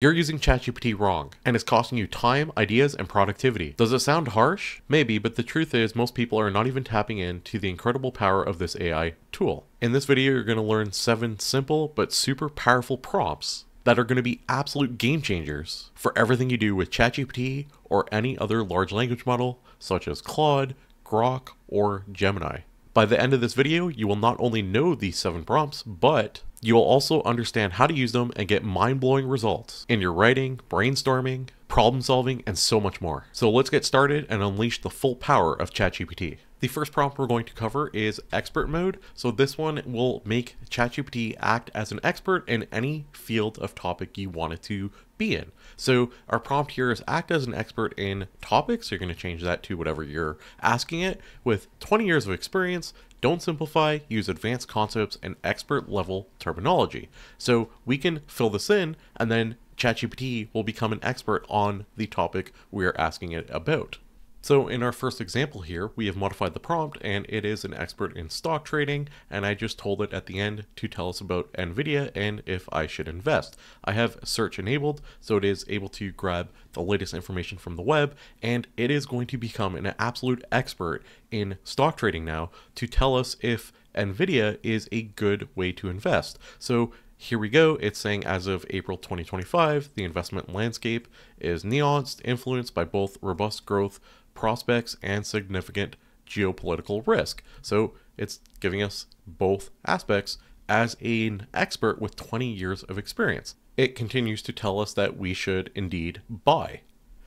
You're using ChatGPT wrong, and it's costing you time, ideas, and productivity. Does it sound harsh? Maybe, but the truth is most people are not even tapping into the incredible power of this AI tool. In this video, you're going to learn 7 simple but super powerful prompts that are going to be absolute game changers for everything you do with ChatGPT or any other large language model such as Claude, Grok, or Gemini. By the end of this video, you will not only know these 7 prompts, but you will also understand how to use them and get mind-blowing results in your writing, brainstorming, problem solving, and so much more. So let's get started and unleash the full power of ChatGPT. The first prompt we're going to cover is expert mode. So this one will make ChatGPT act as an expert in any field of topic you want it to be in. So our prompt here is act as an expert in topics. You're going to change that to whatever you're asking it with 20 years of experience. Don't simplify, use advanced concepts and expert level terminology. So we can fill this in and then ChatGPT will become an expert on the topic we're asking it about. So in our first example here, we have modified the prompt and it is an expert in stock trading and I just told it at the end to tell us about NVIDIA and if I should invest. I have search enabled so it is able to grab the latest information from the web and it is going to become an absolute expert in stock trading now to tell us if NVIDIA is a good way to invest. So here we go. It's saying as of April 2025, the investment landscape is nuanced, influenced by both robust growth prospects and significant geopolitical risk. So it's giving us both aspects as an expert with 20 years of experience. It continues to tell us that we should indeed buy.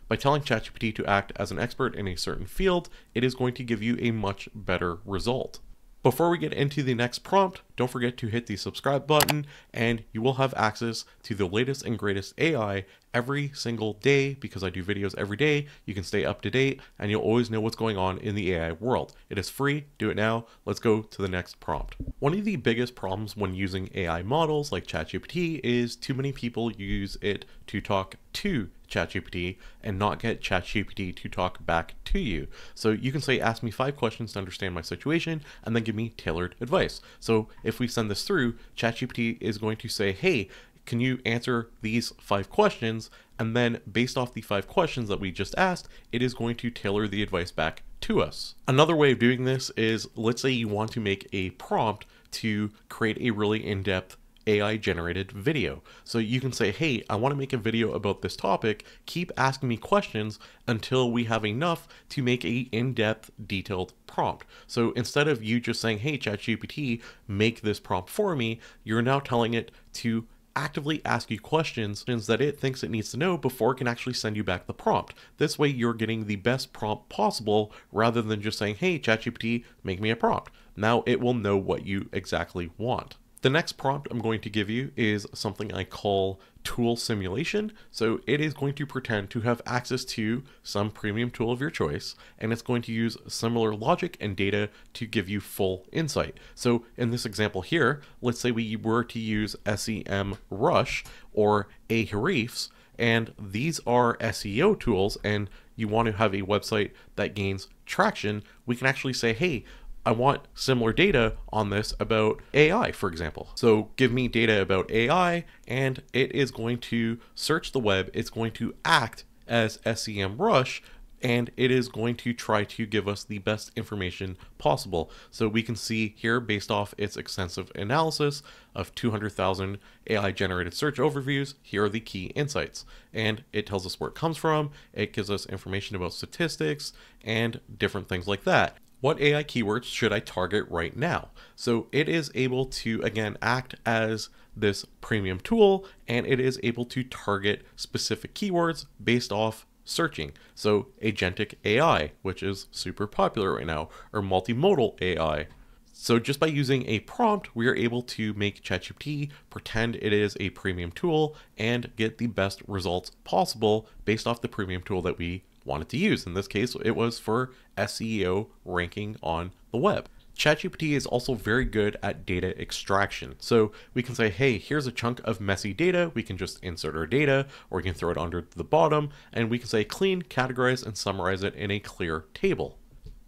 By telling ChatGPT to act as an expert in a certain field, it is going to give you a much better result. Before we get into the next prompt, don't forget to hit the subscribe button and you will have access to the latest and greatest AI every single day because I do videos every day. You can stay up to date and you'll always know what's going on in the AI world. It is free, do it now. Let's go to the next prompt. One of the biggest problems when using AI models like ChatGPT is too many people use it to talk to ChatGPT and not get ChatGPT to talk back to you. So you can say, ask me five questions to understand my situation and then give me tailored advice. So if we send this through, ChatGPT is going to say, hey, can you answer these five questions? And then based off the five questions that we just asked, it is going to tailor the advice back to us. Another way of doing this is let's say you want to make a prompt to create a really in-depth AI generated video. So you can say, hey, I want to make a video about this topic. Keep asking me questions until we have enough to make a in-depth detailed prompt. So instead of you just saying, hey, ChatGPT, make this prompt for me, you're now telling it to actively ask you questions that it thinks it needs to know before it can actually send you back the prompt. This way you're getting the best prompt possible rather than just saying, hey, ChatGPT, make me a prompt. Now it will know what you exactly want. The next prompt I'm going to give you is something I call tool simulation. So it is going to pretend to have access to some premium tool of your choice, and it's going to use similar logic and data to give you full insight. So in this example here, let's say we were to use SEM Rush or Ahrefs, and these are SEO tools, and you want to have a website that gains traction, we can actually say, hey, I want similar data on this about AI, for example. So give me data about AI and it is going to search the web. It's going to act as Semrush and it is going to try to give us the best information possible. So we can see here, based off its extensive analysis of 200,000 AI generated search overviews, here are the key insights. And it tells us where it comes from, it gives us information about statistics and different things like that what AI keywords should I target right now? So it is able to, again, act as this premium tool and it is able to target specific keywords based off searching. So agentic AI, which is super popular right now, or multimodal AI. So just by using a prompt, we are able to make ChatGPT pretend it is a premium tool and get the best results possible based off the premium tool that we wanted to use. In this case, it was for SEO ranking on the web. ChatGPT is also very good at data extraction. So we can say, hey, here's a chunk of messy data. We can just insert our data or we can throw it under the bottom and we can say clean, categorize, and summarize it in a clear table.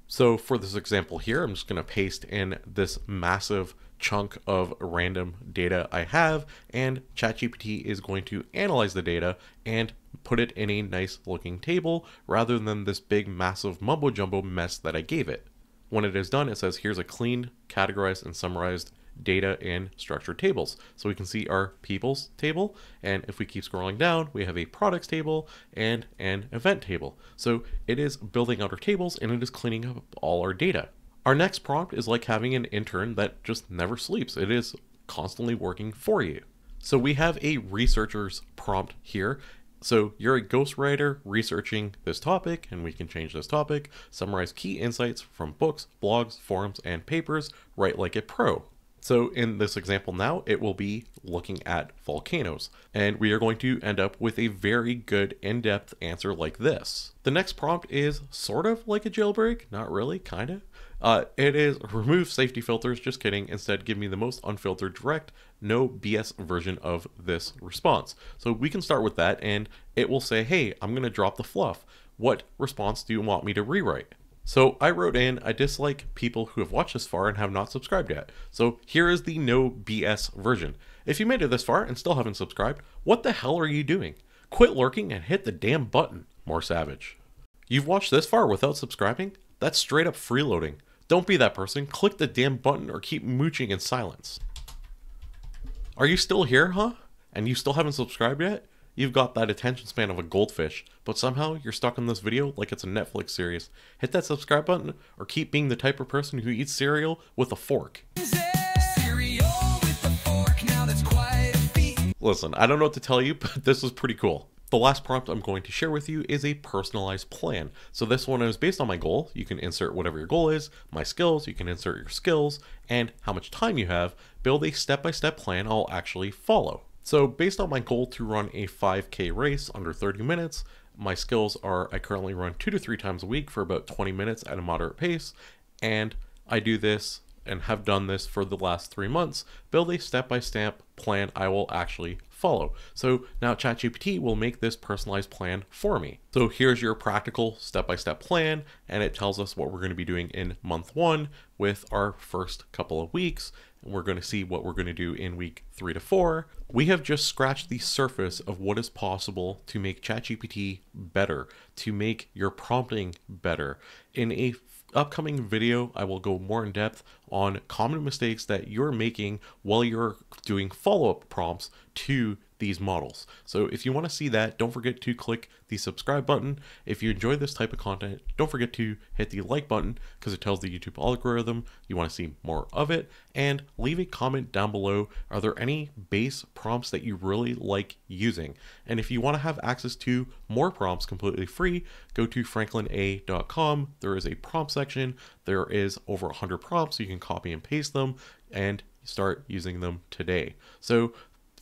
So for this example here, I'm just going to paste in this massive chunk of random data I have, and ChatGPT is going to analyze the data and put it in a nice looking table rather than this big massive mumbo jumbo mess that I gave it. When it is done, it says here's a clean, categorized, and summarized data in structured tables. So we can see our people's table, and if we keep scrolling down, we have a products table and an event table. So it is building out our tables and it is cleaning up all our data. Our next prompt is like having an intern that just never sleeps. It is constantly working for you. So we have a researcher's prompt here. So you're a ghostwriter researching this topic, and we can change this topic, summarize key insights from books, blogs, forums, and papers, write like a pro. So in this example now, it will be looking at volcanoes, and we are going to end up with a very good in-depth answer like this. The next prompt is sort of like a jailbreak, not really, kind of. Uh, it is remove safety filters, just kidding. Instead, give me the most unfiltered, direct, no BS version of this response. So we can start with that, and it will say, hey, I'm going to drop the fluff. What response do you want me to rewrite? So I wrote in, I dislike people who have watched this far and have not subscribed yet. So here is the no BS version. If you made it this far and still haven't subscribed, what the hell are you doing? Quit lurking and hit the damn button. More savage. You've watched this far without subscribing? That's straight up freeloading. Don't be that person. Click the damn button or keep mooching in silence. Are you still here, huh? And you still haven't subscribed yet? You've got that attention span of a goldfish, but somehow you're stuck in this video like it's a Netflix series. Hit that subscribe button or keep being the type of person who eats cereal with a fork. Listen, I don't know what to tell you, but this was pretty cool. The last prompt I'm going to share with you is a personalized plan. So this one is based on my goal. You can insert whatever your goal is, my skills, you can insert your skills, and how much time you have. Build a step-by-step -step plan I'll actually follow. So based on my goal to run a 5k race under 30 minutes, my skills are I currently run two to three times a week for about 20 minutes at a moderate pace, and I do this and have done this for the last three months, build a step-by-step plan I will actually follow. So now ChatGPT will make this personalized plan for me. So here's your practical step-by-step -step plan, and it tells us what we're going to be doing in month one with our first couple of weeks. We're going to see what we're going to do in week three to four. We have just scratched the surface of what is possible to make ChatGPT better, to make your prompting better. In a upcoming video, I will go more in depth on common mistakes that you're making while you're doing follow-up prompts to these models. So if you want to see that, don't forget to click the subscribe button. If you enjoy this type of content, don't forget to hit the like button because it tells the YouTube algorithm you want to see more of it. And leave a comment down below. Are there any base prompts that you really like using? And if you want to have access to more prompts completely free, go to franklineh.com. There is a prompt section. There is over 100 prompts. You can copy and paste them and start using them today. So